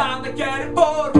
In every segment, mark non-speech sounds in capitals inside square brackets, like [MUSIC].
time to get it bored.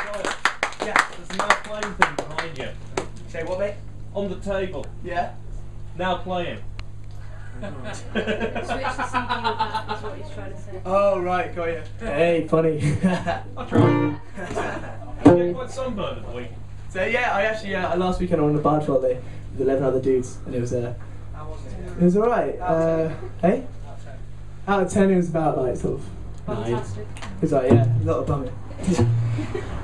you. Say what, mate? On the table. Yeah. Now playing. oh right, got you. Hey, funny. [LAUGHS] I tried. [LAUGHS] quite sunburned the week. So yeah, I actually yeah, last weekend I went on a bar troll there with eleven other dudes, and it was uh, it was alright. Uh, hey, out of ten, it was about like sort of Fantastic. It was like yeah, a lot of bumming. [LAUGHS]